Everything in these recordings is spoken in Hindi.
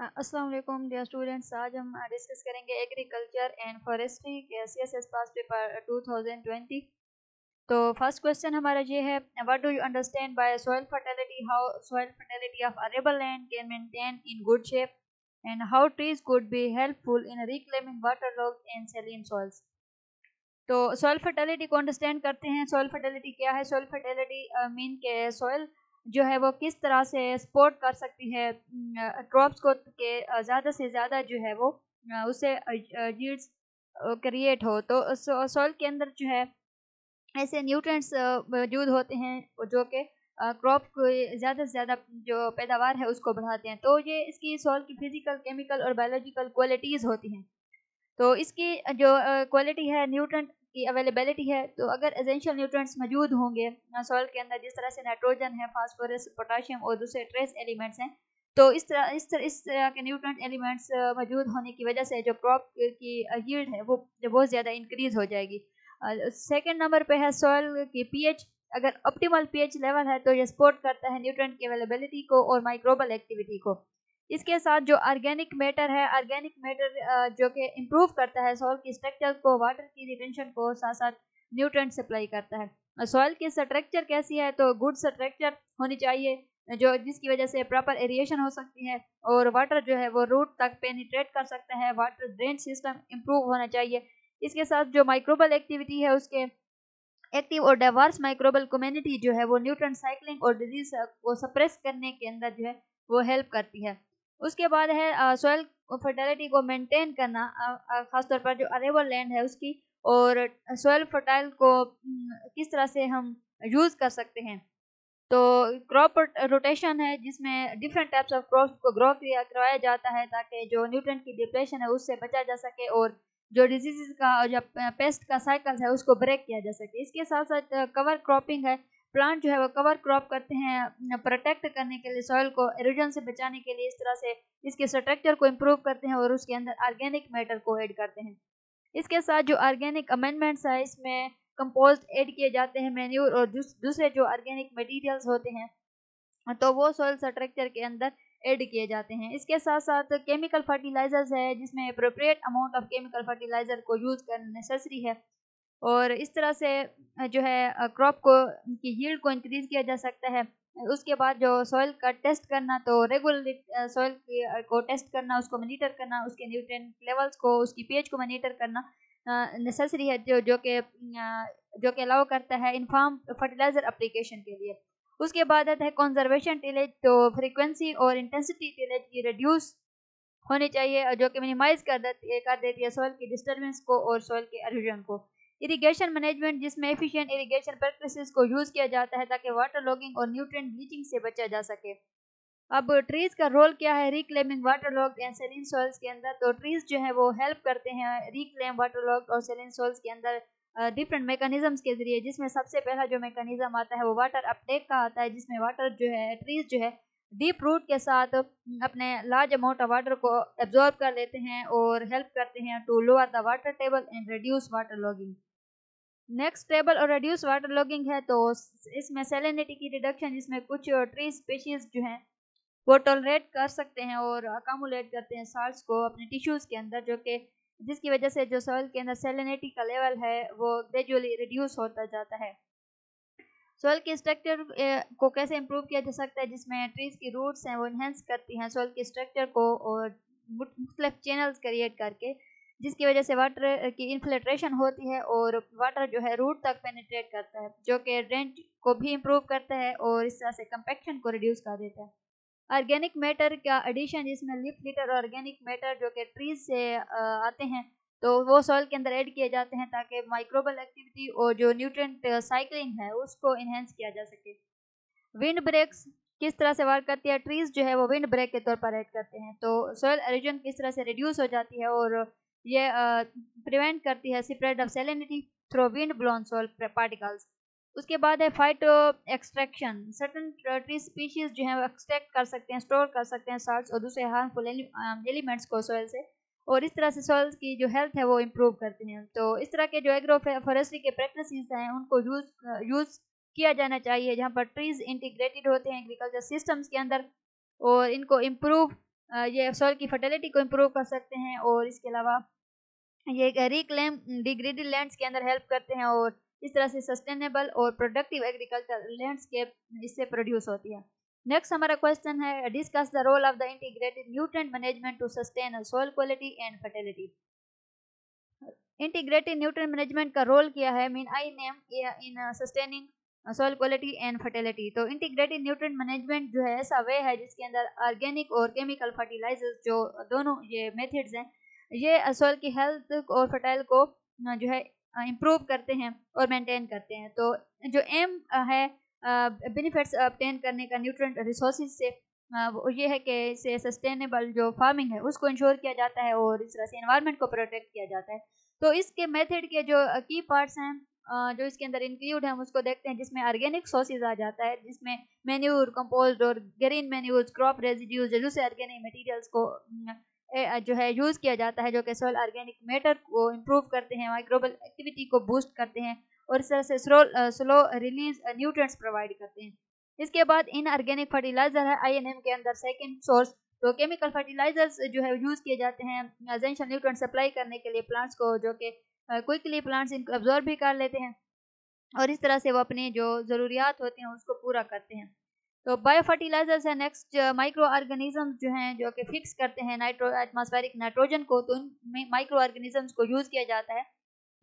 अस्सलाम वालेकुम डियर स्टूडेंट्स आज हम डिस्कस करेंगे एग्रीकल्चर एंड फॉरेस्ट्री के C S S past paper 2020 तो फ़र्स्ट क्वेश्चन हमारा ये है what do you understand by soil fertility how soil fertility of arable land can maintain in good shape and how trees could be helpful in reclaiming water log and saline soils तो सॉइल फर्टिलिटी को अंडरस्टैंड करते हैं। सॉइल फर्टिलिटी क्या है? सॉइल फर्टिलिटी मीन के सॉइल जो है वो किस तरह से सपोर्ट कर सकती है क्रॉप्स को के ज़्यादा से ज़्यादा जो है वो उससे जीड्स क्रिएट हो। तो सॉइल के अंदर जो है ऐसे न्यूट्रेंट्स मौजूद होते हैं जो कि क्रॉप को ज़्यादा से ज़्यादा जो पैदावार है उसको बढ़ाते हैं। तो ये इसकी सॉइल की फ़िज़िकल केमिकल और बायोलॉजिकल क्वालिटीज़ होती हैं। तो इसकी जो क्वालिटी है न्यूट्रेंट की अवेलेबिलिटी है तो अगर एजेंशियल न्यूट्रेंट्स मौजूद होंगे सॉइल के अंदर जिस तरह से नाइट्रोजन है फास्फोरस पोटाशियम और दूसरे ट्रेस एलिमेंट्स हैं तो इस तरह इस तरह इस तरह के न्यूट्रेंट एलिमेंट्स मौजूद होने की वजह से जो क्रॉप की यील्ड है, वो बहुत ज़्यादा इंक्रीज हो जाएगी। सेकेंड नंबर पर है सॉइल की पीएच अगर ऑप्टिमल पीएच लेवल है तो ये सपोर्ट करता है न्यूट्रेंट की अवेलेबिलिटी को और माइक्रोबल एक्टिविटी को। इसके साथ जो ऑर्गेनिक मैटर है ऑर्गेनिक मैटर जो कि इम्प्रूव करता है सॉइल की स्ट्रक्चर को वाटर की रिटेंशन को साथ साथ न्यूट्रेंट सप्लाई करता है। सॉइल की स्ट्रक्चर कैसी है तो गुड स्ट्रक्चर होनी चाहिए, जो जिसकी वजह से प्रॉपर एरिएशन हो सकती है, और वाटर जो है वो रूट तक पेनिट्रेट कर सकता है वाटर ड्रेन सिस्टम इम्प्रूव होना चाहिए। इसके साथ जो माइक्रोबल एक्टिविटी है, उसके एक्टिव और डाइवर्स माइक्रोबल कम्युनिटी जो है, वो न्यूट्रन साइकिलिंग और डिज़ीज़ को सप्रेस करने के अंदर जो है, वो हेल्प करती है। उसके बाद है सॉइल फर्टिलिटी को मेंटेन करना खासतौर पर जो अरेबल लैंड है उसकी और सॉइल फर्टाइल को किस तरह से हम यूज़ कर सकते हैं। तो क्रॉप रोटेशन है जिसमें डिफरेंट टाइप्स ऑफ़ क्रॉप को ग्रो किया, करवाया जाता है ताकि जो न्यूट्रन की डिप्रेशन है उससे बचा जा सके और जो डिज़ीज़ का और जो पेस्ट का साइकिल है उसको ब्रेक किया जा सके। इसके साथ साथ कवर क्रॉपिंग है प्लांट जो है वो कवर क्रॉप करते हैं प्रोटेक्ट करने के लिए, सॉइल को एरोजन से बचाने के लिए इस तरह से इसके स्ट्रक्चर को इम्प्रूव करते हैं और उसके अंदर ऑर्गेनिक मैटर को ऐड करते हैं। इसके साथ जो ऑर्गेनिक अमेंडमेंट्स है, इसमें कंपोस्ट ऐड किए जाते हैं, मेन्यूर और दूसरे जो ऑर्गेनिक मटेरियल्स होते हैं तो वो सॉइल स्ट्रक्चर के अंदर ऐड किए जाते हैं। इसके साथ साथ केमिकल फर्टिलाइजर्स है, जिसमें appropriate amount of chemical fertiliser को यूज़ करना नेसेसरी है। और इस तरह से जो है क्रॉप को की यील्ड को इंक्रीज किया जा सकता है। उसके बाद जो सॉइल का टेस्ट करना तो रेगुलर सॉइल को टेस्ट करना, उसको मनीटर करना, उसके न्यूट्रिएंट लेवल्स को, उसकी पीएच को मनीटर करना नेसेसरी है जो जो कि जो कि अलाउ करता है इन्फॉर्म फर्टिलाइज़र अप्लीकेशन के लिए। उसके बाद आता है कंजर्वेशन टिलेज तो फ्रीक्वेंसी और इंटेंसिटी टिलेज की रिड्यूस होनी चाहिए, जो कि मिनिमाइज कर देती कर देती है सॉइल की डिस्टर्बेंस को और सॉइल के एरोजन को। इरिगेशन मैनेजमेंट, जिसमें एफिशिएंट इरिगेशन प्रैक्टिसेस को यूज़ किया जाता है ताकि वाटर लॉगिंग और न्यूट्रिएंट ब्लीचिंग से बचा जा सके। अब ट्रीज का रोल क्या है? Reclaiming water log and saline soils के अंदर। तो ट्रीज जो है वो हेल्प करते हैं रिक्लेम वाटर लॉग और सेलिन सॉइल्स के अंदर डिफरेंट मैकेनिज्म्स के ज़रिए। जिसमें सबसे पहला जो मैकेनिज्म आता है वो वाटर अपटेक का आता है, जिसमें वाटर जो है ट्रीज जो है डीप रूट के साथ अपने लार्ज अमाउंट ऑफ़ वाटर को एब्जॉर्ब कर लेते हैं और हेल्प करते हैं to lower the water table and reduce water logging next table और रिड्यूस वाटर लॉगिंग है तो इसमें सेलिनिटी की रिडक्शन जिसमें कुछ ट्री स्पेशीज जो हैं, वो टॉलरेट कर सकते हैं और अकामुलेट करते हैं साल्ट को अपने टिश्यूज़ के अंदर, जो कि, जिसकी वजह से जो सॉइल के अंदर सेलिनिटी का लेवल है, वो ग्रेजुअली रिड्यूस होता जाता है। सॉइल के स्ट्रक्चर को कैसे इम्प्रूव किया जा सकता है, जिसमें ट्रीज की रूट्स हैं, वो इन्हेंस करती हैं सॉइल के स्ट्रक्चर को और मुख्तलिफ़ चैनल्स क्रिएट करके जिसकी वजह से वाटर की इन्फ्लेट्रेशन होती है और वाटर जो है रूट तक पेनिट्रेट करता है, जो कि ड्रेन को भी इम्प्रूव करता है और इस तरह से कंपेक्शन को रिड्यूस कर देता है। ऑर्गेनिक मैटर का एडिशन जिसमें लिप लीटर ऑर्गेनिक मैटर जो कि ट्रीज से आते हैं तो वो सॉइल के अंदर ऐड किए जाते हैं ताकि माइक्रोबल एक्टिविटी और जो न्यूट्रेंट साइकिलिंग है उसको इन्हेंस किया जा सके। विंड ब्रेक्स किस तरह से वर्क करती है? ट्रीज जो है वो विंड ब्रेक के तौर पर ऐड करते हैं तो सॉइल एरिजन किस तरह से रिड्यूस हो जाती है और ये प्रिवेंट करती है spread of salinity through wind blown soil particles उसके बाद है phyto extraction certain tree species जो है वो एक्सट्रैक्ट कर सकते हैं स्टोर कर सकते हैं साल्ट्स और दूसरे हार्मफुल एलिमेंट्स को सॉइल से और इस तरह से सॉइल की जो हेल्थ है वो इम्प्रूव करते हैं। तो इस तरह के जो एग्रो फॉरेस्ट्री के प्रैक्टिस हैं, उनको यूज़ यूज़ किया जाना चाहिए जहाँ पर ट्रीज इंटीग्रेटेड होते हैं एग्रीकल्चर सिस्टम्स के अंदर और इनको इम्प्रूव ये सॉइल की फर्टिलिटी को इम्प्रूव कर सकते हैं और इसके अलावा ये रिक्लेम डिग्रेडेड लैंड्स के अंदर हेल्प करते हैं और इस तरह से सस्टेनेबल और प्रोडक्टिव एग्रीकल्चर लैंडस्केप इससे प्रोड्यूस होती है। नेक्स्ट हमारा क्वेश्चन है, discuss the role of the integrated nutrient management to sustain soil quality and fertility. Integrated nutrient management का रोल क्या है? Mean I name in sustaining soil quality and fertility. तो इंटीग्रेटेड न्यूट्रेंट मैनेजमेंट जो है ऐसा वे है जिसके अंदर ऑर्गेनिक और केमिकल फर्टिलाइजर्स जो दोनों ये मेथड्स हैं ये सॉइल की हेल्थ और फर्टाइल को जो है इम्प्रूव करते हैं और मेंटेन करते हैं। तो जो एम है बेनिफिट्स ऑप्टेन करने का न्यूट्रेंट रिसोर्स से वो ये है कि इसे सस्टेनेबल जो फ़ार्मिंग है, उसको इंश्योर किया जाता है और इस तरह से इन्वायरमेंट को प्रोटेक्ट किया जाता है। तो इसके मेथड के जो की पार्ट्स हैं जो इसके अंदर इंक्लूड है उसको देखते हैं, जिसमें ऑर्गेनिक सोर्सेज आ जाता है, जिसमें मेन्यूर कंपोज और ग्रीन मेन्यूज क्रॉप रेजिड्यूज जैसे ऑर्गेनिक मटेरियल्स को जो है यूज़ किया जाता है, जो कि सोल ऑर्गेनिक मैटर को इम्प्रूव करते हैं माइक्रोबल एक्टिविटी को बूस्ट करते हैं और इस तरह से slow slow release nutrients provide करते हैं। इसके बाद इन ऑर्गेनिक फर्टिलाइज़र है आईएनएम के अंदर सेकेंड सोर्स तो केमिकल फर्टिलाइजर्स जो है यूज़ किए जाते हैं एजेंशियल न्यूट्रेंट सप्लाई करने के लिए प्लांट्स को, जो कि क्विकली प्लांट्स इनको अब्जॉर्ब भी कर लेते हैं और इस तरह से वो अपनी जो ज़रूरियात होती हैं उसको पूरा करते हैं। तो बायो फर्टिलाइजर्स है नेक्स्ट माइक्रो ऑर्गेनिज्म जो हैं, जो कि फिक्स करते हैं नाइट्रो एटमॉस्फेरिक नाइट्रोजन को तो उन माइक्रो ऑर्गेनिजम्स को यूज़ किया जाता है,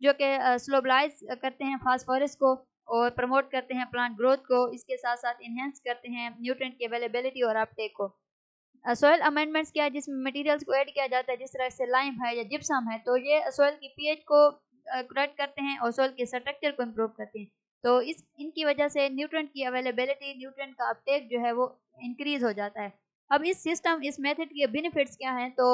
जो कि स्लोबलाइज करते हैं फास्फोरस को और प्रमोट करते हैं प्लांट ग्रोथ को, इसके साथ साथ इन्हेंस करते हैं न्यूट्रेंट की अवेलेबिलिटी और अपटेक को। सॉयल अमेंडमेंट्स क्या है, जिसमें मटेरियल्स को ऐड किया जाता है, जिस तरह से लाइम है या जिप्सम है तो ये सॉयल की पीएच को करेक्ट करते हैं और सॉयल के स्ट्रक्चर को इम्प्रूव करते हैं। तो इस, इनकी वजह से न्यूट्रेंट की अवेलेबिलिटी न्यूट्रेंट का अपटेक जो है वो इंक्रीज हो जाता है। अब इस सिस्टम इस मेथड के बेनिफिट्स क्या हैं? तो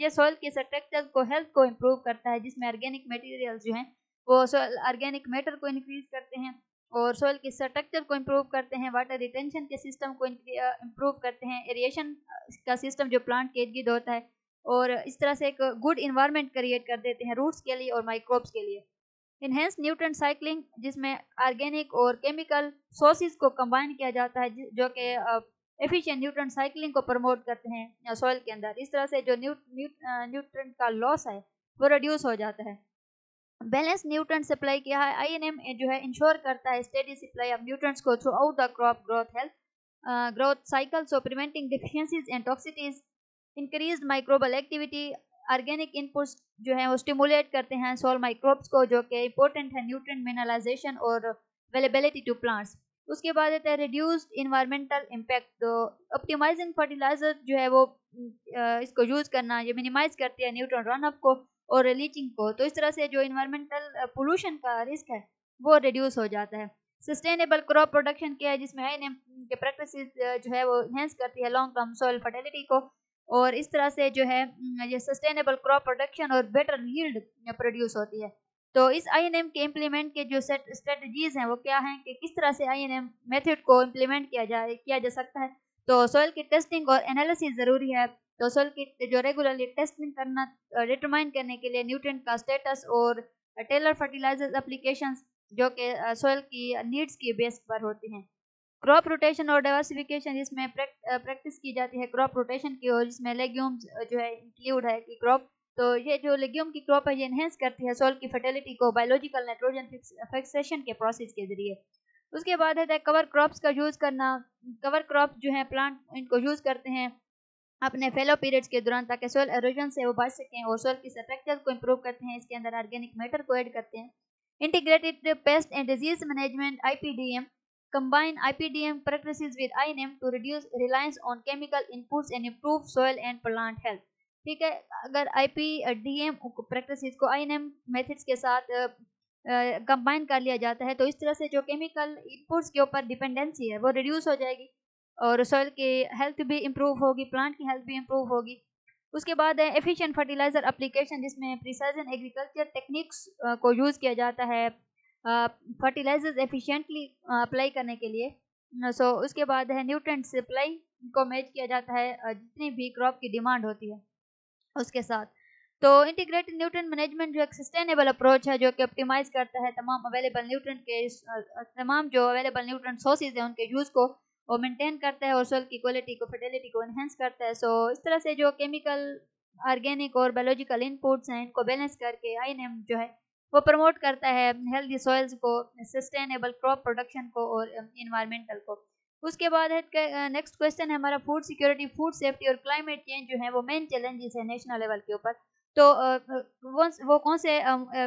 ये सॉइल के स्ट्रक्चर को हेल्थ को इम्प्रूव करता है, जिसमें ऑर्गेनिक मटेरियल्स जो हैं, वो सॉइल ऑर्गेनिक मैटर को इंक्रीज करते हैं और सॉइल के स्ट्रक्चर को इम्प्रूव करते हैं वाटर रिटेंशन के सिस्टम को इम्प्रूव करते हैं एरिएशन का सिस्टम जो प्लांट के इर्द होता है और इस तरह से एक गुड इन्वायरमेंट क्रिएट कर देते हैं रूट्स के लिए और माइक्रोब्स के लिए। इनहेंस न्यूट्रन साइकिलिंग जिसमें ऑर्गेनिक और केमिकल सोर्सेज को कंबाइन किया जाता है, जो कि एफिशिएंट न्यूट्रन साइकिलिंग को प्रमोट करते हैं सॉइल के अंदर। इस तरह से जो न्यू न्यूट्रन का लॉस है, वो रिड्यूस हो जाता है। बैलेंस न्यूट्रन सप्लाई किया है आईएनएम जो है इंश्योर करता है स्टेडी सप्लाई ऑफ़ न्यूट्रंस को throughout the crop growth health growth cycle so preventing deficiencies and toxicities increase microbial activity organic inputs जो है वो स्टिमुलेट करते हैं सोल माइक्रोब्स को, जो कि इंपॉर्टेंट है न्यूट्रिएंट मिनरलाइजेशन और अवेलेबिलिटी टू प्लांट्स उसके बाद आता है रिड्यूस्ड इन्वायरमेंटल इम्पैक्ट तो ऑप्टिमाइजिंग फर्टिलाइज़र जो है वो इसको यूज़ करना, ये मिनिमाइज करती है न्यूट्रन रनअप को और लीचिंग को। तो इस तरह से जो इन्वायरमेंटल पोल्यूशन का रिस्क है, वो रिड्यूस हो जाता है। सस्टेनेबल क्रॉप प्रोडक्शन क्या है, जिसमें आई के प्रैक्टिस जो है वो इन्हेंस करती है लॉन्ग टर्म सॉइल फर्टिलिटी को। और इस तरह से जो है ये सस्टेनेबल क्रॉप प्रोडक्शन और बेटर यील्ड प्रोड्यूस होती है। तो इस आईएनएम के इम्प्लीमेंट के जो सेट स्ट्रेटजीज हैं, वो क्या हैं कि किस तरह से आईएनएम मेथड को इम्प्लीमेंट किया जाए, किया जा सकता है? तो सॉइल की टेस्टिंग और एनालिसिस ज़रूरी है। तो सॉइल की जो रेगुलरली टेस्टिंग करना डिटरमाइन करने के लिए न्यूट्रेंट का स्टेटस और टेलर फर्टिलाइज़र अप्लीकेशन जो कि सॉइल की नीड्स की बेस पर होती हैं। क्रॉप रोटेशन और डाइवर्सिफिकेशन इसमें प्रैक्टिस की जाती है क्रॉप रोटेशन की और जिसमें लेग्यूम जो है इंक्लूड है कि क्रॉप तो ये जो लेग्यूम की क्रॉप है, ये इन्हेंस करती है सॉइल की फर्टिलिटी को बायोलॉजिकल नाइट्रोजन फिक्सेशन के प्रोसेस के ज़रिए। उसके बाद है कवर क्रॉप्स का यूज़ करना। कवर क्रॉप जो है प्लांट इनको यूज़ करते हैं अपने फेलो पीरियड्स के दौरान, ताकि सोयल एरोजन से वो बच सकें और सोयल की स्ट्रक्चर को इम्प्रूव करते हैं। इसके अंदर ऑर्गेनिक मैटर को ऐड करते हैं। Integrated pest and disease management IPDM Combine IPDM practices with INM to reduce reliance on chemical inputs and improve soil and plant health. ठीक है? अगर I P D M practice को आई एन एम मेथड्स के साथ कंबाइन कर लिया जाता है तो इस तरह से जो केमिकल इनपुट्स के ऊपर डिपेंडेंसी है, वो रिड्यूस हो जाएगी और सॉइल की हेल्थ भी इम्प्रूव होगी प्लांट की हेल्थ भी इम्प्रूव होगी। उसके बाद है एफिशिएंट फर्टिलाइज़र एप्लीकेशन जिसमें प्रिसाइजन एग्रीकल्चर टेक्निक्स को यूज़ किया जाता है। फर्टिलाइजर्स एफिशिएंटली अप्लाई करने के लिए। सो so, उसके बाद है न्यूट्रेंट सप्लाई को मैच किया जाता है जितनी भी क्रॉप की डिमांड होती है उसके साथ। तो इंटीग्रेटेड न्यूट्रेंट मैनेजमेंट जो एक सस्टेनेबल अप्रोच है जो कि ऑप्टिमाइज करता है तमाम अवेलेबल न्यूट्रेंट के तमाम जो अवेलेबल न्यूट्रेंट सोर्सेज हैं उनके यूज़ को वो मेंटेन करता है और सोल की क्वालिटी को फर्टिलिटी को इन्हेंस करता है। सो so, इस तरह से जो केमिकल ऑर्गेनिक और बायोलॉजिकल इनपुट्स हैं इनको बैलेंस करके आईएनएम जो है वो प्रमोट करता है हेल्दी सॉइल्स को सस्टेनेबल क्रॉप प्रोडक्शन को और इन्वायरमेंटल को। उसके बाद है नेक्स्ट क्वेश्चन है हमारा फ़ूड सिक्योरिटी फ़ूड सेफ्टी और क्लाइमेट चेंज जो है वो मेन चैलेंजेस है नेशनल लेवल के ऊपर। तो वो वो कौन से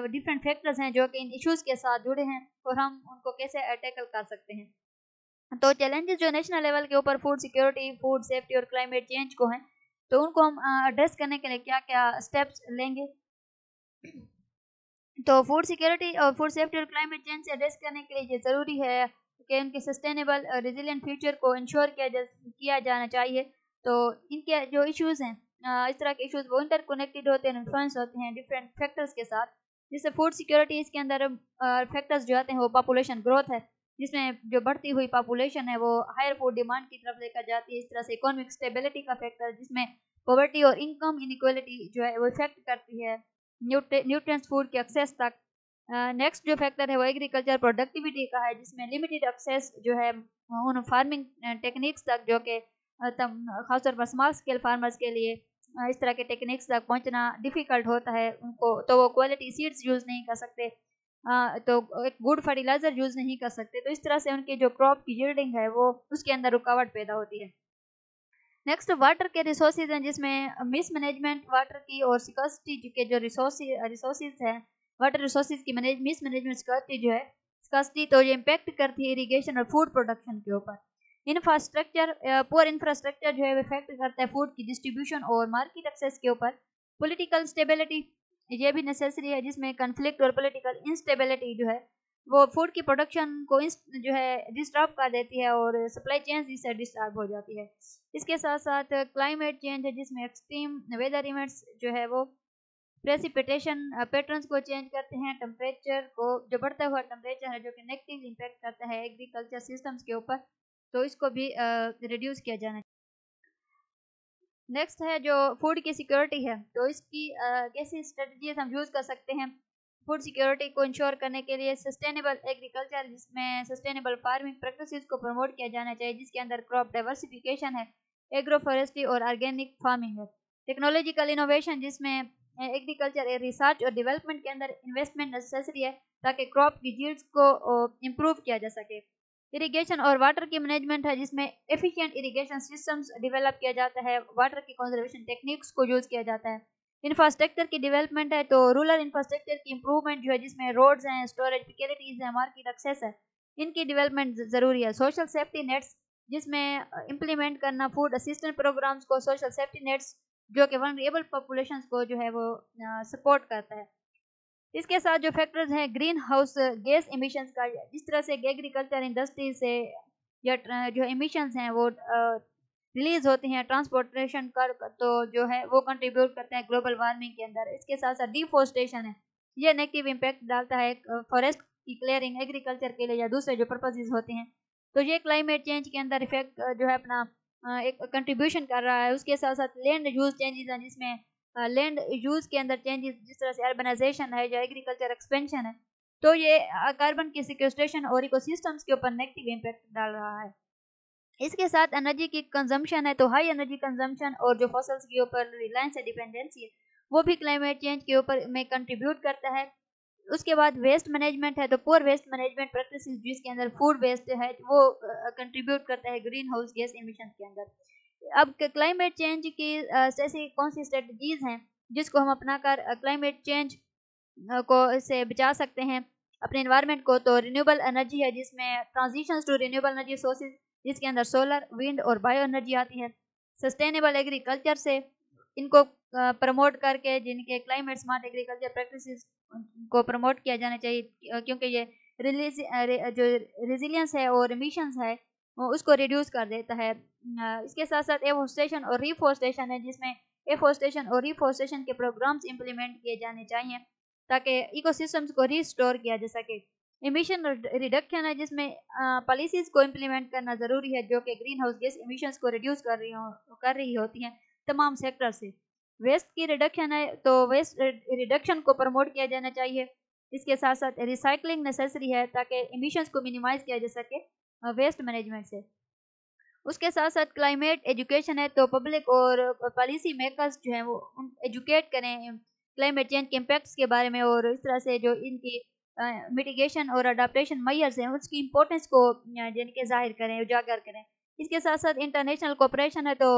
डिफरेंट फैक्टर्स हैं जो कि इन इश्यूज़ के साथ जुड़े हैं और हम उनको कैसे टैकल कर सकते हैं। तो चैलेंजेस जो नेशनल लेवल के ऊपर फ़ूड सिक्योरिटी फ़ूड सेफ्टी और क्लाइमेट चेंज को हैं तो उनको हम एड्रेस करने के लिए क्या क्या स्टेप्स लेंगे? तो फ़ूड सिक्योरिटी और फ़ूड सेफ्टी और क्लाइमेट चेंज से एड्रेस करने के लिए ये ज़रूरी है कि उनके सस्टेनेबल रेजिलियंट फ्यूचर को इंश्योर किया जा, किया जाना चाहिए। तो इनके जो इश्यूज़ हैं इस तरह के इश्यूज़ वो इंटर कनेक्टेड होते हैं इन्फ्लुएंस होते हैं डिफरेंट फैक्टर्स के साथ। जिससे फ़ूड सिक्योरिटी इसके अंदर फैक्टर्स जो आते हैं वो पॉपुलेशन ग्रोथ है। जिसमें जो बढ़ती हुई पॉपुलेशन है वो हायर फ़ूड डिमांड की तरफ़ लेकर जाती है। इस तरह से इकोनॉमिक स्टेबिलिटी का फैक्टर जिसमें पॉवर्टी और इनकम इनक्वलिटी जो है वो इफ़ेक्ट करती है। न्यूट्रिएंट्स फ़ूड के एक्सेस तक। नेक्स्ट जो फैक्टर है वो एग्रीकल्चर प्रोडक्टिविटी का है, जिसमें लिमिटेड एक्सेस जो है, उन फ़ार्मिंग टेक्निक्स तक जो कि खासतौर पर स्मॉल स्केल फार्मर्स के लिए इस तरह के टेक्निक्स तक पहुँचना डिफ़िकल्ट होता है उनको तो वो क्वालिटी सीड्स यूज़ नहीं कर सकते। तो एक गुड फर्टिलाइज़र यूज़ नहीं कर सकते। तो इस तरह से उनकी जो क्रॉप की यील्डिंग है वो उसके अंदर रुकावट पैदा होती है। नेक्स्ट वाटर के रिसोर्सेज हैं, जिसमें मिस मैनेजमेंट वाटर की और सिकस्टी के जो रिसोर्स रिसोर्सेज हैं वाटर रिसोर्सेज की मैनेज मिस मैनेजमेंट जो है सिकस्टी तो ये इम्पेक्ट करती है इरीगेशन और फ़ूड प्रोडक्शन के ऊपर। इंफ्रास्ट्रक्चर पुअर इंफ्रास्ट्रक्चर जो है इफ़ेक्ट करता है फ़ूड की डिस्ट्रीब्यूशन और मार्केट एक्सेस के ऊपर। पॉलिटिकल स्टेबिलिटी ये भी नेसेसरी है, जिसमें कन्फ्लिक्ट और पॉलिटिकल इंस्टेबिलिटी जो है वो फ़ूड की प्रोडक्शन को जो है डिस्टर्ब कर देती है और सप्लाई चेन इससे डिस्टर्ब हो जाती है। इसके साथ साथ क्लाइमेट चेंज है, जिसमें एक्सट्रीम वेदर इवेंट्स जो है, वो प्रेसिपिटेशन पैटर्न्स को चेंज करते हैं। टेम्परेचर को, जो बढ़ता हुआ टेम्परेचर है, जो कि नेगेटिव इम्पैक्ट करता है एग्रीकल्चर सिस्टम्स के ऊपर तो इसको भी रिड्यूस किया जाना नेक्स्ट है जो फ़ूड की सिक्योरिटी है तो इसकी कैसी स्ट्रेटजीज हम यूज़ कर सकते हैं? फ़ूड सिक्योरिटी को इंश्योर करने के लिए सस्टेनेबल एग्रीकल्चर, जिसमें सस्टेनेबल फ़ार्मिंग प्रैक्टिसेस को प्रमोट किया जाना चाहिए, जिसके अंदर क्रॉप डाइवर्सिफिकेशन है एग्रो फॉरेस्ट्री और ऑर्गेनिक फ़ार्मिंग है। टेक्नोलॉजिकल इनोवेशन, जिसमें एग्रीकल्चर, रिसर्च और डेवलपमेंट के अंदर इन्वेस्टमेंट नेसेसरी है, ताकि क्रॉप की जील्स को इम्प्रूव किया जा सके। इरिगेशन और वाटर की मैनेजमेंट है, जिसमें एफिशिएंट इरिगेशन सिस्टम्स डेवलप किया जाता है वाटर की कंजर्वेशन टेक्निक्स को यूज़ किया जाता है। इंफ्रास्ट्रक्चर की डेवलपमेंट है तो रूरल इंफ्रास्ट्रक्चर की इंप्रूवमेंट जो है, जिसमें रोड्स हैं स्टोरेज फैसिलिटीज़ हैं मार्केट एक्सेस है, इनकी डेवलपमेंट ज़रूरी है। सोशल सेफ्टी नेट्स जिसमें इम्प्लीमेंट करना फ़ूड असिस्टेंट प्रोग्राम्स को सोशल सेफ्टी नेट्स जो कि वनरेबल पॉपुलेशन को जो है, वो सपोर्ट करता है। इसके साथ जो फैक्टर्स हैं ग्रीन हाउस गैस इमिशंस का, जिस तरह से एग्रीकल्चर इंडस्ट्री से, या जो इमिशंस हैं, वो रिलीज़ होती हैं ट्रांसपोर्टेशन कर तो जो है वो कंट्रीब्यूट करते हैं ग्लोबल वार्मिंग के अंदर। इसके साथ साथ डिफोस्टेशन है। ये नेगेटिव इम्पैक्ट डालता है फॉरेस्ट की क्लियरिंग एग्रीकल्चर के लिए या दूसरे जो पर्पजेज होते हैं। तो ये क्लाइमेट चेंज के अंदर इफ़ेक्ट जो है अपना एक कंट्रीब्यूशन कर रहा है। उसके साथ साथ लैंड यूज़ चेंजेस हैं जिसमें लैंड यूज़ के अंदर चेंजेस जिस तरह से अर्बनाइजेशन है या एग्रीकल्चर एक्सपेंशन है तो ये कार्बन की सिक्वेस्ट्रेशन और इकोसिस्टम्स के ऊपर नेगेटिव इम्पैक्ट डाल रहा है। इसके साथ एनर्जी की कंजम्पशन है तो हाई एनर्जी कंजम्पशन और जो फसल्स के ऊपर रिलायंस है डिपेंडेंसी है, वो भी क्लाइमेट चेंज के ऊपर में कंट्रीब्यूट करता है। उसके बाद वेस्ट मैनेजमेंट है तो पुअर वेस्ट मैनेजमेंट प्रैक्टिस जिसके अंदर फ़ूड वेस्ट है, वो कंट्रीब्यूट करता है ग्रीन हाउस गैस इमिशन के अंदर। अब क्लाइमेट चेंज की ऐसी कौन सी स्ट्रेटजीज हैं, जिसको हम अपना कर क्लाइमेट चेंज को से बचा सकते हैं? अपने इन्वायरमेंट को तो रिन्यूएबल एनर्जी है, जिसमें transition to renewable energy sources जिसके अंदर सोलर विंड और बायो एनर्जी आती है। सस्टेनेबल एग्रीकल्चर से इनको प्रमोट करके जिनके क्लाइमेट स्मार्ट एग्रीकल्चर प्रैक्टिसेस को प्रमोट किया जाना चाहिए क्योंकि ये रिलीज़ जो रेजिलियंस है और मिशंस है उसको रिड्यूस कर देता है। इसके साथ साथ एफोस्टेशन और रिफोस्टेशन है, जिसमें एफोस्टेशन और रिफोस्टेशन के प्रोग्राम्स इंप्लीमेंट किए जाने चाहिए, ताकि इकोसिस्टम्स को रिस्टोर किया जा सके। इमिशन रिडक्शन है, जिसमें पॉलिसीज़ को इम्प्लीमेंट करना ज़रूरी है, जो कि ग्रीन हाउस गैस इमिशंस को रिड्यूस कर रही हो, कर रही होती हैं तमाम सेक्टर से। वेस्ट की रिडक्शन है तो वेस्ट रिडक्शन को प्रमोट किया जाना चाहिए। इसके साथ साथ रिसाइकलिंग नेसेसरी है, ताकि इमिशंस को मिनिमाइज किया जा सके वेस्ट मैनेजमेंट से। उसके साथ साथ क्लाइमेट एजुकेशन है तो पब्लिक और पॉलिसी मेकर्स जो हैं वो एजुकेट करें क्लाइमेट चेंज के इम्पैक्ट्स के बारे में और इस तरह से जो इनकी मिटिगेशन और अडाप्टेशन मैयर्स हैं, उसकी इम्पोर्टेंस को जिनके ज़ाहिर करें, उजागर करें। इसके साथ साथ इंटरनेशनल कोऑपरेशन है तो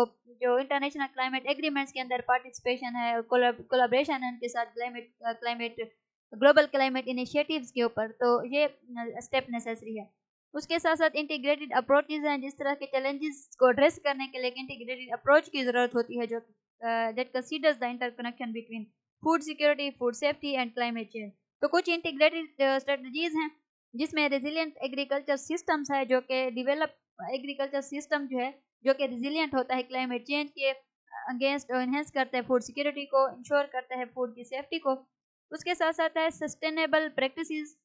जो इंटरनेशनल क्लाइमेट एग्रीमेंट्स के अंदर पार्टिसिपेशन है कोलाब्रेशन है, उनके साथ climate climate global climate initiatives के ऊपर तो ये स्टेप नेसेसरी है। उसके साथ साथ इंटीग्रेटेड अप्रोचेज हैं, जिस तरह के चैलेंजेस को एड्रेस करने के लिए इंटीग्रेटेड अप्रोच की ज़रूरत होती है, जो that considers the interconnection between food security food safety and climate change तो कुछ इंटीग्रेटेड स्ट्रेटजीज हैं, जिसमें रेजिलियंट एग्रीकल्चर सिस्टम्स है, जो कि डिवेलप एग्रीकल्चर सिस्टम जो है, जो कि रेजिलियंट होता है क्लाइमेट चेंज के अगेंस्ट इन्हेंस करता है फ़ूड सिक्योरिटी को इंश्योर करता है फ़ूड की सेफ्टी को। उसके साथ साथ है सस्टेनेबल प्रैक्टिसेस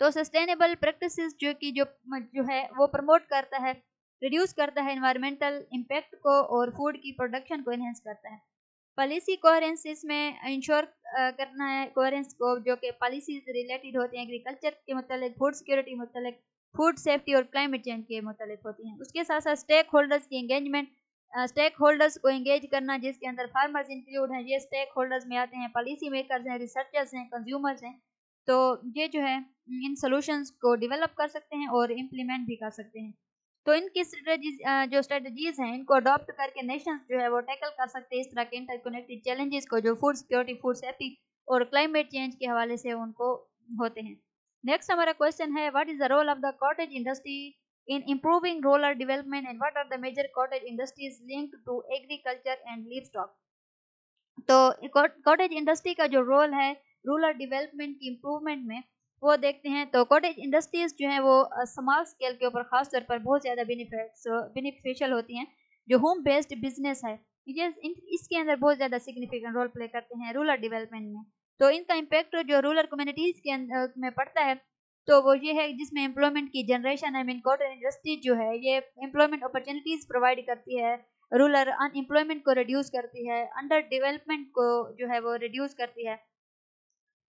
तो सस्टेनेबल प्रैक्टिसेस जो कि जो जो है, वो प्रमोट करता है रिड्यूस करता है इन्वायरमेंटल इम्पैक्ट को और फ़ूड की प्रोडक्शन को इन्हेंस करता है। पॉलिसी कोहरेंस इसमें इंश्योर करना है कोहरेंस को जो कि पॉलिसीज़ रिलेटेड होती हैं एग्रीकल्चर के मतलब फ़ूड सिक्योरिटी मतलब फ़ूड सेफ्टी और क्लाइमेट चेंज के मतलब होती हैं। उसके साथ साथ स्टेक होल्डर्स की एंगेजमेंट स्टेक होल्डर्स को एंगेज करना जिसके अंदर फार्मर्स इंक्लूड हैं, ये स्टेक होल्डर्स में आते हैं पॉलिसी मेकर्स हैं रिसर्चर्स हैं कंज्यूमर्स हैं तो ये जो है, इन सोल्यूशंस को डेवलप कर सकते हैं और इम्प्लीमेंट भी कर सकते हैं। तो इनकी स्ट्रेटजीज जो स्ट्रेटजीज हैं, इनको अडॉप्ट करके नेशन जो है वो टैकल कर सकते हैं इस तरह के इंटरकनेक्टेड चैलेंजेस को, जो फ़ूड सिक्योरिटी फ़ूड सेफ्टी और क्लाइमेट चेंज के हवाले से उनको होते हैं। नेक्स्ट हमारा क्वेश्चन है what is the role of the cottage industry in improving rural development and what are the major cottage industries linked to agriculture and livestock तो कॉटेज इंडस्ट्री का जो रोल है रूरल डेवलपमेंट की इम्प्रूवमेंट में वो देखते हैं तो कॉटेज इंडस्ट्रीज़ जो हैं वो स्मॉल स्केल के ऊपर खास तौर पर बहुत ज़्यादा बेनिफिट्स बेनिफिशियल होती हैं, जो होम बेस्ड बिज़नेस है। ये इसके अंदर बहुत ज़्यादा सिग्निफिकेंट रोल प्ले करते हैं रूरल डेवलपमेंट में। तो इनका इम्पेक्ट जो रूरल कम्युनिटीज़ के में पड़ता है तो वो ये है जिसमें एम्प्लॉयमेंट की generation I mean cotton industry जो है, ये एम्प्लॉयमेंट अपॉर्चुनिटीज़ प्रोवाइड करती है रूरल अनएम्प्लॉयमेंट को रिड्यूस करती है अंडर डेवलपमेंट को जो है वो रिड्यूस करती है।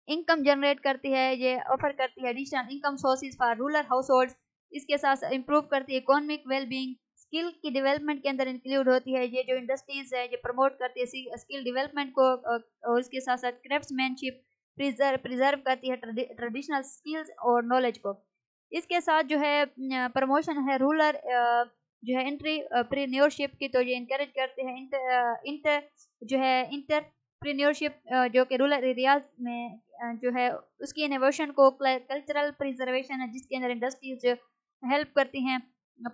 इनकम जनरेट करती है ये ऑफ़र करती है additional income sources for rural household इसके साथ इम्प्रूव करती है इकोनॉमिक वेलबींग स्किल की डेवलपमेंट के अंदर इंक्लूड होती है ये जो इंडस्ट्रीज़ है ये प्रमोट करती है स्किल डेवलपमेंट को और इसके साथ साथ क्राफ्ट्समैनशिप प्रिजर्व प्रिजर्व करती है ट्रेडिशनल स्किल्स और नॉलेज को. इसके साथ जो है प्रमोशन है रूरल जो है एंट्री प्रीन्योरशिप की तो ये इंकरेज करते हैं इंटर, इंटर जो है इंटरप्रीन्योरशिप जो कि रूरल एरियाज़ में जो है, उसकी इनोवेशन को कल्चरल प्रिजर्वेशन है, जिसके अंदर इंडस्ट्रीज़ हेल्प करती हैं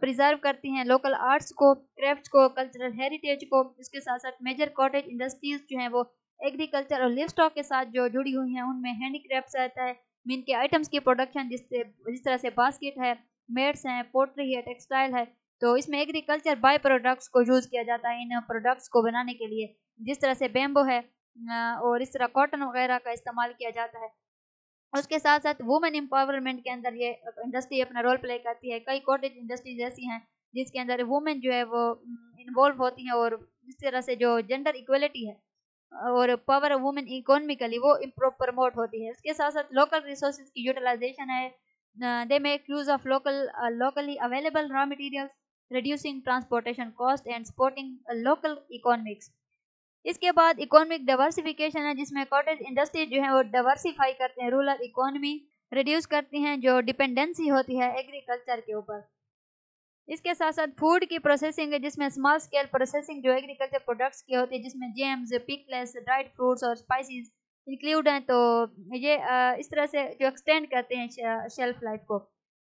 प्रिजर्व करती हैं लोकल आर्ट्स को क्राफ्ट को कल्चरल हेरिटेज को, इसके साथ साथ मेजर कॉटेज इंडस्ट्रीज़ जो हैं, वो एग्रीकल्चर और लिव स्टॉक के साथ जो जुड़ी हुई हैं, उनमें हैंडीक्राफ्ट रहता है मीन के आइटम्स की प्रोडक्शन जिससे, जिस तरह से बास्केट है मेड्स हैं पोट्री है टेक्सटाइल है तो इसमें एग्रीकल्चर बाय प्रोडक्ट्स को यूज़ किया जाता है, इन प्रोडक्ट्स को बनाने के लिए। जिस तरह से बेम्बो है और इस तरह कॉटन वगैरह का इस्तेमाल किया जाता है। उसके साथ साथ वुमेन एम्पावरमेंट के अंदर ये इंडस्ट्री अपना रोल प्ले करती है। कई कॉटेज इंडस्ट्रीज़ ऐसी हैं, जिसके अंदर वुमेन जो है वो इन्वॉल्व होती हैं और इस तरह से जो जेंडर इक्वलिटी है, और पावर वुमेन इकोनॉमिकली वो प्रमोट होती है। इसके साथ साथ लोकल रिसोर्स की यूटिलाइजेशन है। They make use of local locally available raw materials reducing transportation cost and supporting local economics इसके बाद इकोनॉमिक डाइवर्सिफिकेशन है, जिसमें कॉटेज इंडस्ट्री जो है वो डाइवर्सिफाई करते हैं रूरल इकोनॉमी रिड्यूस करती हैं, जो डिपेंडेंसी होती है एग्रीकल्चर के ऊपर। इसके साथ साथ फ़ूड की प्रोसेसिंग है, जिसमें स्मॉल स्केल प्रोसेसिंग जो एग्रीकल्चर प्रोडक्ट्स की होती है, जिसमें जेम्स पिकलेस ड्राइड फ्रूट्स और स्पाइसेस इंक्लूड हैं तो ये इस तरह से जो एक्सटेंड करते हैं शेल्फ लाइफ को।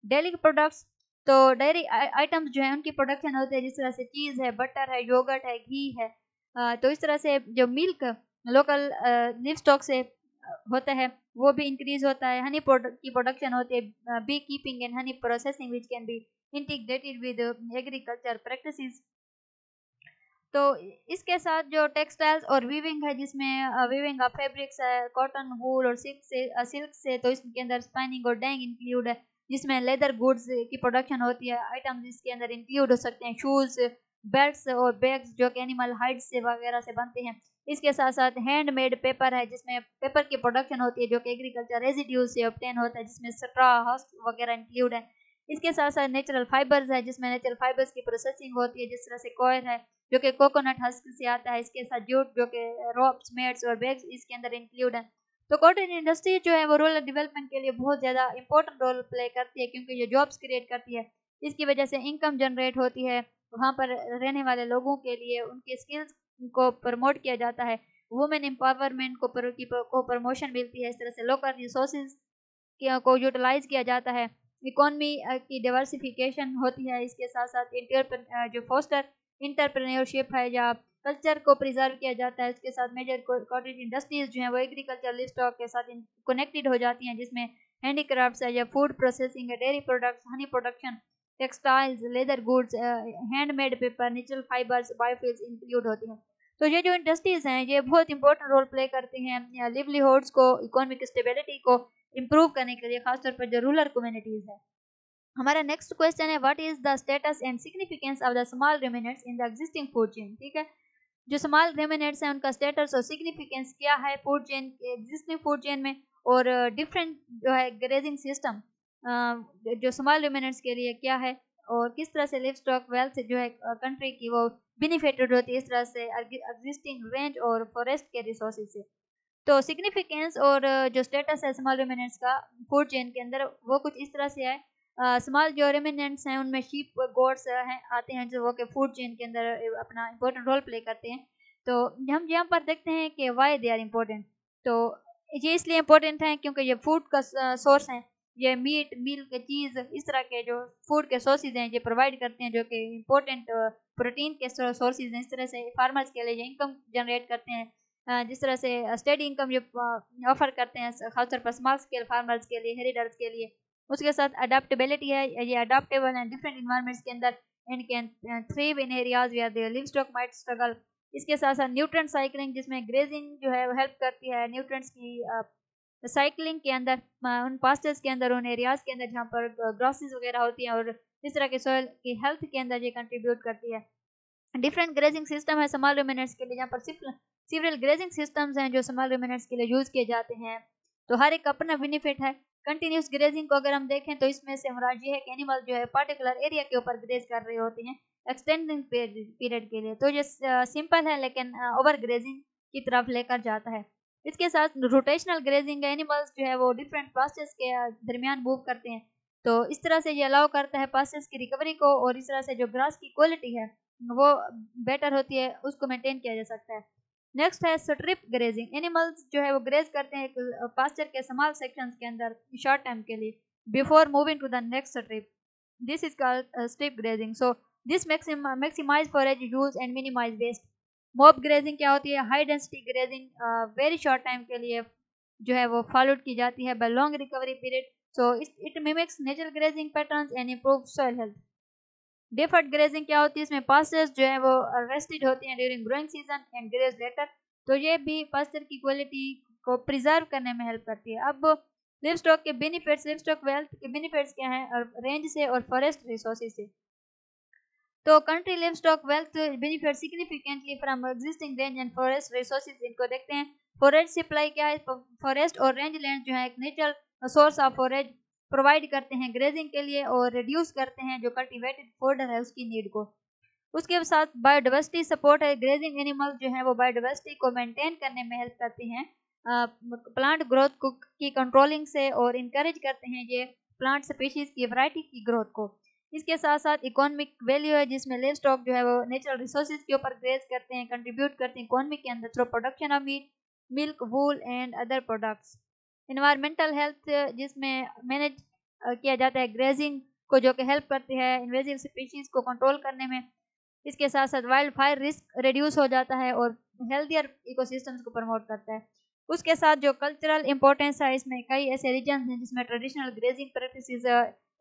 डेली प्रोडक्ट्स तो डेयरी आइटम्स जो है, उनकी प्रोडक्शन होती है, जिस तरह से चीज़ है बटर है योगर्ट है घी है तो इस तरह से जो मिल्क लोकल लिव स्टॉक से होता है, वो भी इंक्रीज होता है। हनी प्रोडक्ट की प्रोडक्शन होती है bee keeping and honey processing which can be integrated with agriculture practices तो इसके साथ जो टेक्सटाइल्स और वीविंग है, जिसमें वीविंग ऑफ़ फैब्रिक्स है कॉटन वूल और सिल्क से सिल्क से तो इसके अंदर स्पाइनिंग और डैंग इंक्लूड है। जिसमें लेदर गुड्स की प्रोडक्शन होती है आइटम्स इसके अंदर इंक्लूड हो सकते हैं शूज़ बेल्ट्स और बैग्स जो कि एनिमल हाइड से वगैरह से बनते हैं। इसके साथ साथ हैंडमेड पेपर है, जिसमें पेपर की प्रोडक्शन होती है, जो कि एग्रीकल्चर रेजिड्यू से ऑप्टेन होता है, जिसमें स्ट्रा हस्क वगैरह इंक्लूड है। इसके साथ साथ नेचुरल फाइबर्स है, जिसमें नेचुरल फाइबर्स की प्रोसेसिंग होती है, जिस तरह से कोयर है, जो कि कोकोनट हस्क से आता है। इसके साथ जूट जो कि रोप्स मेट्स और बैग्स इसके अंदर इंक्लूड है। तो कॉटन इंडस्ट्री जो है, वो रूरल डेवलपमेंट के लिए बहुत ज़्यादा इंपॉर्टेंट रोल प्ले करती है, क्योंकि ये जॉब्स क्रिएट करती है। इसकी वजह से इनकम जनरेट होती है वहाँ पर रहने वाले लोगों के लिए उनके स्किल्स को प्रमोट किया जाता है। वुमेन एम्पावरमेंट को पर, को प्रमोशन मिलती है। इस तरह से लोकल रिसोर्स को यूटिलाइज किया जाता है। इकॉनमी की डिवर्सिफिकेशन होती है। इसके साथ साथ इंटर जो फोस्टर इंटरप्रेन्योरशिप है या कल्चर को प्रिजर्व किया जाता है। इसके साथ मेजर कॉटेज इंडस्ट्रीज़ जो है वो एग्रीकल्चर स्टॉक के साथ कनेक्टेड हो जाती हैं जिसमें हैंडीक्राफ्ट्स है या फ़ूड प्रोसेसिंग है dairy products honey production textiles, leather goods handmade paper, natural fibres, biofuels include होती हैं। तो ये जो इंडस्ट्रीज़ हैं, ये बहुत इंपॉर्टेंट रोल प्ले करती हैं लिवलीहुड्स को इकोनॉमिक स्टेबिलिटी को इम्प्रूव करने के लिए, खासतौर पर जो रूरल कम्युनिटीज़ है। हमारा नेक्स्ट क्वेश्चन है what is the status and significance of the small ruminants in the existing food chain ठीक है? जो स्मॉल रिमिनेट्स हैं, उनका स्टेटस और सिग्निफिकेंस क्या है food chain existing food chain में? और डिफरेंट जो है ग्रेजिंग सिस्टम जो स्मॉल रिमिनेट्स के लिए क्या है और किस तरह से लिव स्टॉक वेल्थ जो है कंट्री की वो बेनिफिटेड होती है इस तरह से एग्जिस्टिंग रेंज और फॉरेस्ट के रिसोर्सेज से। तो सिग्निफिकेंस और जो स्टेटस है स्मॉल रिमिनेंट्स का फ़ूड चेन के अंदर, वो कुछ इस तरह से है। स्मॉल जो रिमिनेंट्स हैं, उनमें शीप गोड्स हैं, आते हैं जो वो के फ़ूड चेन के अंदर अपना इम्पोर्टेंट रोल प्ले करते हैं। तो हम यहाँ पर देखते हैं कि वाई दे आर इम्पोर्टेंट तो ये इसलिए इम्पोर्टेंट है क्योंकि ये फ़ूड का सोर्स है। ये मीट मिल्क चीज़ इस तरह के जो फ़ूड के सोर्सेज हैं, ये प्रोवाइड करते हैं, जो कि इम्पोर्टेंट प्रोटीन के सोर्सेज हैं, इस तरह से फार्मर्स के लिए इनकम जनरेट करते हैं जिस तरह से स्टडी इनकम जो ऑफ़र करते हैं खासतौर पर स्मॉल स्केल फार्मर्स के लिए हेरिडर्स के लिए, उसके साथ अडाप्टेबिलिटी है, ये अडाप्टेबल हैं डिफरेंट इन्वायरमेंट्स के अंदर and can thrive in areas are there livestock might struggle इसके साथ साथ न्यूट्रेंट साइकिलिंग जिसमें ग्रेजिंग जो है, वो हेल्प करती है न्यूट्रेंट्स की साइकिलिंग के अंदर उन पास्टर्स के अंदर, उन एरियाज़ के अंदर जहाँ पर ग्रॉसेस वगैरह होती हैं और इस तरह के सॉइल की हेल्थ के अंदर ये कंट्रीब्यूट करती है। डिफरेंट ग्रेजिंग सिस्टम है समाल रूमिनेट्स के लिए, जहाँ पर सिविल ग्रेजिंग सिस्टम्स हैं जो समाल रूमिनेट्स के लिए यूज़ किए जाते हैं। तो हर एक अपना बेनिफिट है। कंटिन्यूस ग्रेजिंग को अगर हम देखें तो इसमें से हमारा ये है कि एनिमल जो है पर्टिकुलर एरिया के ऊपर ग्रेज कर रहे होते हैं एक्सटेंडिंग पीरियड के लिए। तो ये सिंपल है लेकिन ओवर ग्रेजिंग की तरफ़ लेकर जाता है। इसके साथ रोटेशनल ग्रेजिंग एनिमल्स जो है वो डिफरेंट पास्टर्स के दरमियान मूव करते हैं। तो इस तरह से ये अलाउ करता है पास्टर्स की रिकवरी को और इस तरह से जो ग्रास की क्वालिटी है, वो बेटर होती है, उसको मेंटेन किया जा सकता है। नेक्स्ट है स्ट्रिप ग्रेजिंग एनिमल्स जो है वो ग्रेज करते हैं पास्चर के समाल सेक्शंस के अंदर शॉर्ट टाइम के लिए before moving to the next strip this is called strip grazing so this maximise forage use and minimise waste mob grazing क्या होती है? High density grazing very short time के लिए जो है वो फॉलोड की जाती है by long recovery period so it mimics natural grazing patterns and improve soil health deferred grazing क्या होती है? इसमें पास्टर्स जो है वो रेस्टेड होती हैं during growing season and graze later तो ये भी पास्टर की क्वालिटी को प्रिजर्व करने में हेल्प करती है। अब लिव स्टॉक के बेनिफिट्स लिव स्टॉक वेल्थ के बेनिफिट्स क्या हैं? और रेंज से और फॉरेस्ट रिसोर्सेज से। तो country livestock wealth benefit significantly from existing range and forest resources इनको देखते हैं। फॉरेस्ट सप्लाई क्या है? फॉरेस्ट और रेंज लैंड जो है एक natural source of forage provide करते हैं ग्रेजिंग के लिए और रिड्यूस करते हैं जो कल्टिवेटेड फोर्डर है उसकी नीड को। उसके साथ बायोडाइवर्सिटी सपोर्ट है। ग्रेजिंग एनिमल जो है वो बायोडाइवर्सिटी को मेंटेन करने में हेल्प करते हैं। प्लांट ग्रोथ की कंट्रोलिंग से और इनक्रेज करते हैं ये प्लांट स्पीशीज की वैरायटी की ग्रोथ को। इसके साथ साथ इकोनॉमिक वैल्यू है, जिसमें ले स्टॉक जो है वो नेचुरल रिसोर्सेज के ऊपर ग्रेज करते हैं कंट्रीब्यूट करते हैं इकोनॉमी के अंदर through production of meat milk wool and other products environmental health जिसमें मैनेज किया जाता है ग्रेजिंग को जो कि हेल्प करती है इन्वेजिव स्पीशीज को कंट्रोल करने में। इसके साथ साथ वाइल्ड फायर रिस्क रिड्यूस हो जाता है और हेल्थियर इकोसिस्टम्स को प्रमोट करता है। उसके साथ जो कल्चरल इंपॉर्टेंस है, इसमें कई ऐसे रीजन हैं जिसमें ट्रेडिशनल ग्रेजिंग प्रैक्टिस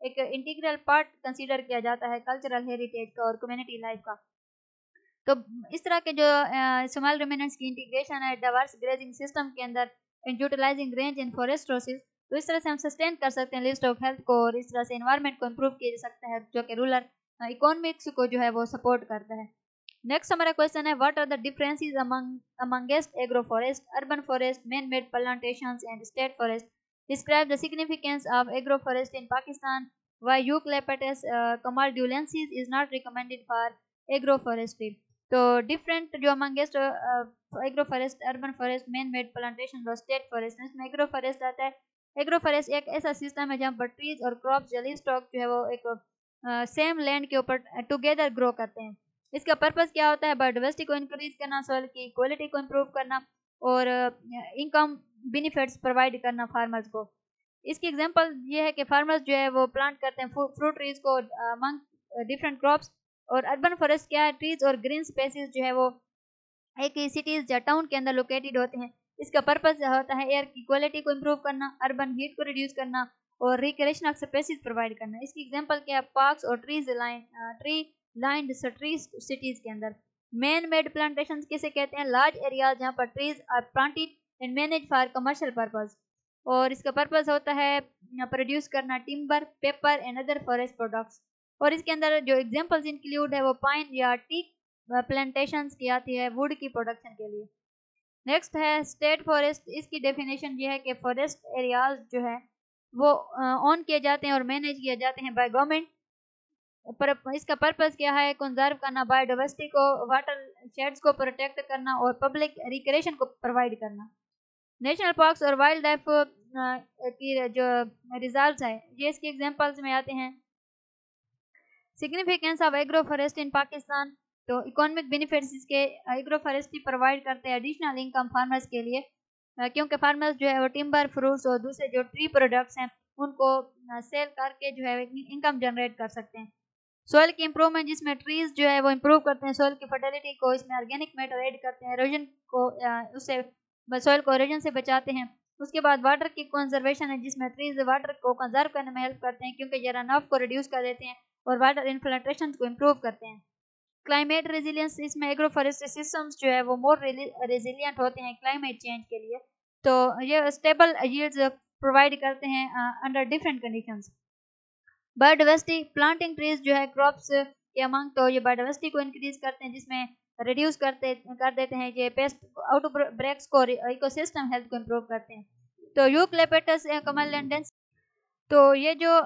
एक इंटीग्रल पार्ट कंसीडर किया जाता है कल्चरल हेरिटेज का और कम्युनिटी लाइफ का। तो इस तरह के जो स्मॉल रिमेनेंट्स की इंटीग्रेशन है डावर्स ग्रेजिंग सिस्टम के अंदर यूटिलाइजिंग रेंज इन फॉरेस्ट रोसिस तो इस तरह से हम सस्टेन कर सकते हैं लिस्ट ऑफ़ हेल्थ को और इस तरह से इन्वायरमेंट को इम्प्रूव किया जा सकता है, जो कि रूरल इकोनॉमिक्स को जो है वो सपोर्ट करता है। नेक्स्ट हमारा क्वेश्चन है what are the differences among amongst agro forest urban forest man made plantations and state forest Describe the significance of agroforest in Pakistan. Why eucalyptus uh, camaldulensis is not recommended for agroforestry. तो डिफरेंट जो amongst agro forest urban forest man made plantation और स्टेट फॉरेस्ट इसमें एग्रो फॉरेस्ट आता है. एग्रो फॉरेस्ट एक ऐसा सिस्टम है जहाँ पर ट्रीज और क्रॉप जली स्टॉक जो है वो एक सेम uh, लैंड के ऊपर टुगेदर ग्रो करते हैं. इसका पर्पज़ क्या होता है? बायोडाइवर्सिटी को इंक्रीज करना सॉइल की क्वालिटी को इम्प्रूव करना और इनकम uh, बेनिफिट्स प्रोवाइड करना फार्मर्स को। इसकी एग्जांपल ये है कि फार्मर्स जो है वो प्लांट करते हैं फ्रूट ट्रीज को अमंग डिफरेंट क्रॉप्स और अर्बन फॉरेस्ट क्या है ट्रीज और ग्रीन स्पेसिस जो है वो एक ही सिटीज़ या टाउन के अंदर लोकेटेड होते हैं। इसका पर्पज होता है एयर की क्वालिटी को इम्प्रूव करना अर्बन हीट को रिड्यूस करना और रिक्रेशनल स्पेसिस प्रोवाइड करना। इसकी एग्जांपल क्या है पार्क्स और trees line tree lined cities के अंदर। मैन मेड प्लांटेशन किसे कहते हैं? लार्ज एरिया जहाँ पर trees are planted and manage for commercial purpose और इसका पर्पज होता है प्रोड्यूस करना timber paper and other forest products और इसके अंदर जो एग्जांपल्स इंक्लूड है, वो पाइन या टीक प्लांटेशन की आती है वुड की प्रोडक्शन के लिए. नेक्स्ट है स्टेट फॉरेस्ट इसकी डेफिनेशन ये है कि फॉरेस्ट एरियाज़ जो है, वो ऑन किए जाते हैं और मैनेज किए जाते हैं बाय गवर्नमेंट पर इसका पर्पस क्या है? कंजर्व करना बायोडाइवर्सिटी को वाटर शेड्स को प्रोटेक्ट करना और पब्लिक रिक्रेशन को प्रोवाइड करना. नेशनल पार्क्स और वाइल्ड लाइफ की जो रिज़ल्ट है, ये इसके एग्जांपल्स में आते हैं। Significance of agro forest in Pakistan तो इकोनॉमिक बेनिफिट्स इसके एग्रो फॉरेस्ट्री प्रोवाइड करते हैं एडिशनल इनकम फार्मर्स के लिए क्योंकि फार्मर्स जो है वो टिम्बर फ्रूट्स और दूसरे जो ट्री प्रोडक्ट्स हैं, उनको सेल करके जो है इनकम जनरेट कर सकते हैं। सोयल की इम्प्रूवमेंट जिसमें ट्रीज जो है वो इम्प्रूव करते हैं सोयल की फर्टिलिटी को इसमें ऑर्गेनिक मैटर ऐड करते हैं एरोजन को उससे सोयल को एरोजन से बचाते हैं। उसके बाद वाटर की कंजर्वेशन है, जिसमें ट्रीज वाटर को कंजर्व करने में हेल्प करते हैं, क्योंकि ये रन को रिड्यूस कर देते हैं और वाटर इन्फ्लट्रेशन को इम्प्रूव करते हैं। क्लाइमेट रेजिलियंस इसमें एग्रो फॉरेस्ट्री सिस्टम्स जो है, वो मोर रेजिलियंट होते हैं क्लाइमेट चेंज के लिए। तो ये स्टेबल प्रोवाइड करते हैं under different conditions biodiversity planting trees जो है क्रॉप्स के अमंग तो ये बायोडाइवर्सिटी को इंक्रीज करते हैं, जिसमें रिड्यूस करते कर देते हैं ये पेस्ट आउट ब्रेक्स को इकोसिस्टम हेल्थ को इम्प्रूव करते हैं। तो यूक्लेपेटस कमल लेंडेंस तो ये जो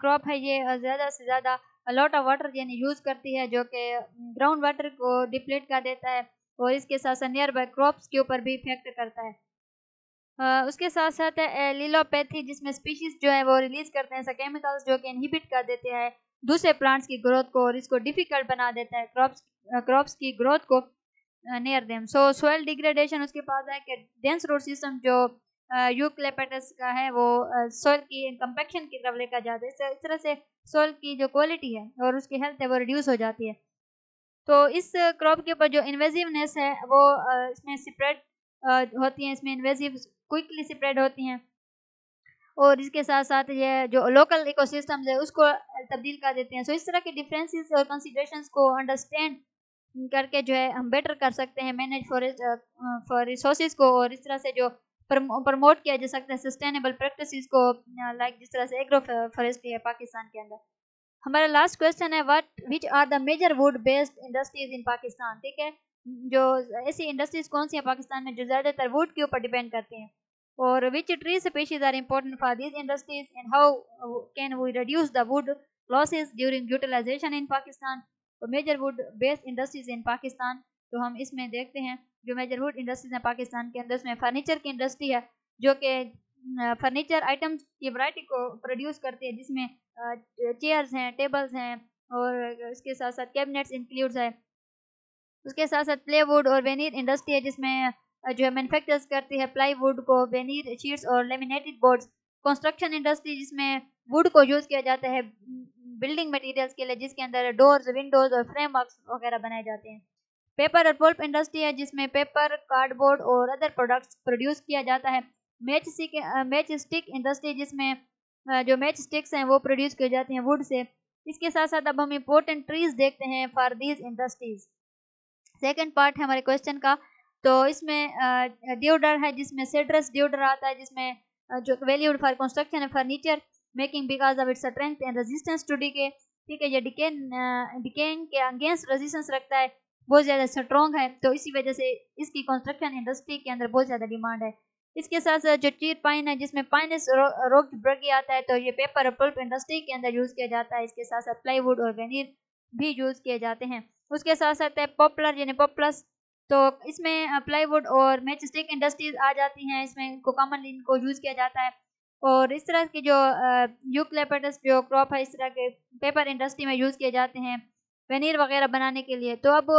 क्रॉप है ये ज़्यादा से ज़्यादा लॉट ऑफ़ वाटर यानी यूज़ करती है जो कि ग्राउंड वाटर को डिप्लीट कर देता है और इसके साथ साथ नियर बाय क्रॉप्स के ऊपर भी इफ़ेक्ट करता है। आ, उसके साथ साथ लीलोपैथी जिसमें स्पीशीज जो है वो रिलीज़ करते हैं केमिकल्स जो कि इनहिबिट कर देते हैं दूसरे प्लांट्स की ग्रोथ को और इसको डिफ़िकल्ट बना देता है। क्रॉप्स क्रॉप्स की ग्रोथ को near them so soil degradation उसके पास है कि डेंस रोड सिस्टम जो यूक्लेपेटस का है, वो सोयल की कंपेक्शन की तरफ़ लेकर जाता है। इस तरह से सोयल की जो क्वालिटी है और उसकी हेल्थ है, वो रिड्यूस हो जाती है। तो इस क्रॉप के ऊपर जो इन्वेजिवनेस है, वो इसमें स्प्रेड होती हैं। इसमें इन्वेजिव क्विकली स्प्रेड होती हैं। और इसके साथ साथ ये जो लोकल इकोसिस्टम्स है, उसको तब्दील कर देते हैं। सो इस तरह के डिफरेंसेस और कंसिडरेशंस को अंडरस्टैंड करके जो है, हम बेटर कर सकते हैं मैनेज फॉर फॉर रिसोर्सेज को और इस तरह से जो प्रमोट किया जा सकता है सस्टेनेबल प्रैक्टिस को लाइक जिस तरह से एग्रो फॉरेस्ट्री है पाकिस्तान के अंदर। हमारा लास्ट क्वेश्चन है what which are the major wood based industries in Pakistan? ठीक है? जो ऐसी इंडस्ट्रीज़ कौन सी है पाकिस्तान में जो ज़्यादातर वुड के ऊपर डिपेंड करती हैं? और which tree species are important for these industries and how can we reduce the wood losses during utilisation in Pakistan major wood based industries in Pakistan तो हम इसमें देखते हैं, जो मेजर वुड इंडस्ट्रीज़ हैं पाकिस्तान के अंदर, उसमें फर्नीचर की इंडस्ट्री है, जो कि फर्नीचर आइटम्स की वैरायटी को प्रोड्यूस करती है, जिसमें चेयर्स हैं टेबल्स हैं, और इसके साथ साथ कैबिनेट्स इंक्लूड्स है। उसके साथ साथ प्ले वुड और वेनीर इंडस्ट्री है, जिसमें जो है मैनुफैक्चर्स करती है प्लाई वुड को वेनीर शीट्स और लेमिनेटेड बोर्ड्स कंस्ट्रक्शन इंडस्ट्री जिसमें वुड को यूज़ किया जाता है बिल्डिंग मटेरियल्स के लिए, जिसके अंदर डोर्स विंडोज़ और फ्रेमवर्क्स वगैरह बनाए जाते हैं। पेपर और पल्प इंडस्ट्री है जिसमें पेपर कार्डबोर्ड और अदर प्रोडक्ट्स प्रोड्यूस किया जाता है। Match stick match stick industry जिसमें जो मैच स्टिक्स हैं वो प्रोड्यूस किए जाते हैं वुड से। इसके साथ साथ अब हम इम्पोर्टेंट ट्रीज देखते हैं for these industries second part है हमारे क्वेश्चन का। तो इसमें ड्यूडर है जिसमें सेड्रस ड्यूडर आता है, जिसमें जो वैल्यूड फॉर कंस्ट्रक्शन है furniture making because of its strength and resistance to decay ठीक है, ये डिकेन डिकेन के अगेंस्ट रेजिस्टेंस रखता है, बहुत ज़्यादा स्ट्रॉन्ग है तो इसी वजह से इसकी कंस्ट्रक्शन इंडस्ट्री के अंदर बहुत ज़्यादा डिमांड है। इसके साथ साथ जो चीर पाइन है, जिसमें पाइनस रोग ब्रगी आता है तो ये पेपर और पल्प इंडस्ट्री के अंदर यूज़ किया जाता है, इसके साथ साथ प्लाईवुड और वेनीर भी यूज़ किए जाते हैं। उसके साथ साथ है पॉपुलर यानी पॉपुलस तो इसमें प्लाईवुड और मैच स्टिक इंडस्ट्रीज़ आ जाती हैं। इसमें इनको कॉमनली इनको यूज़ किया जाता है। और इस तरह की जो यूक्लेपटस जो क्रॉप है, इस तरह के पेपर इंडस्ट्री में यूज़ किए जाते हैं वेनीर वगैरह बनाने के लिए। तो अब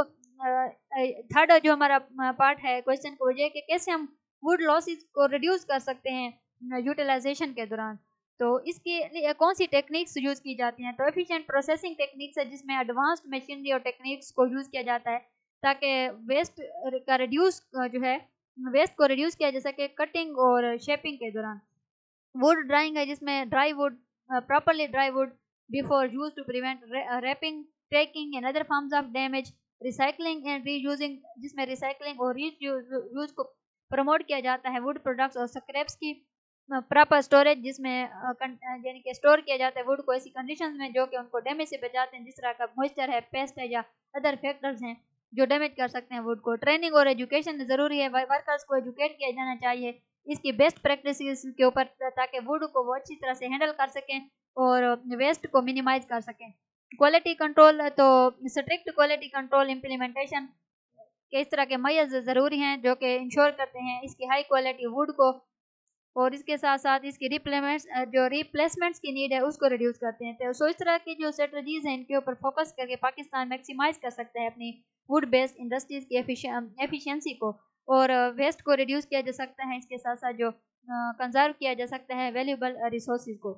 थर्ड जो हमारा पार्ट है क्वेश्चन को वजह कि, कैसे हम वुड लॉसेस को रिड्यूस कर सकते हैं यूटिलाइजेशन के दौरान? तो इसके लिए कौन सी टेक्निक्स यूज़ की जाती हैं? तो एफिशिएंट प्रोसेसिंग टेक्निक्स है, जिसमें एडवांस्ड मशीनरी और टेक्निक्स को यूज़ किया जाता है। ताकि वेस्ट का रिड्यूस जो है वेस्ट को रिड्यूस किया जा सके कटिंग और शेपिंग के दौरान। वुड ड्राइंग है, जिसमें dry wood properly dry wood before use to prevent warping cracking and other forms of damage recycling and reusing जिसमें रिसाइकलिंग और रीयूज को प्रमोट किया जाता है। वुड प्रोडक्ट्स और स्क्रैप्स की प्रॉपर स्टोरेज जिसमें यानी कि स्टोर किया जाता है। वुड को ऐसी कंडीशंस में, जो कि उनको डैमेज से बचाते हैं, जिस तरह का मॉइस्चर है पेस्ट है या अदर फैक्टर्स हैं जो डैमेज कर सकते हैं वुड को ट्रेनिंग और एजुकेशन ज़रूरी है। वर्कर्स को एजुकेट किया जाना चाहिए। इसकी बेस्ट प्रैक्टिस के ऊपर ताकि वुड को वो अच्छी तरह से हैंडल कर सकें और वेस्ट को मिनिमाइज कर सकें। क्वालिटी कंट्रोल तो स्ट्रिक्ट क्वालिटी कंट्रोल इम्प्लीमेंटेशन के इस तरह के मैज ज़रूरी हैं, जो कि इंश्योर करते हैं इसकी हाई क्वालिटी वुड को। और इसके साथ साथ इसकी रिप्लेमेंट्स जो रिप्लेसमेंट्स की नीड है, उसको रिड्यूस करते हैं। तो सो इस तरह की जो स्ट्रेटजीज हैं, इनके ऊपर फोकस करके पाकिस्तान मैक्सिमाइज कर सकता है अपनी वुड बेस्ड इंडस्ट्रीज़ की एफिशिएंसी को। और वेस्ट को रिड्यूस किया जा सकता है, इसके साथ साथ जो कंजर्व किया जा सकता है वैल्यूबल रिसोर्स को।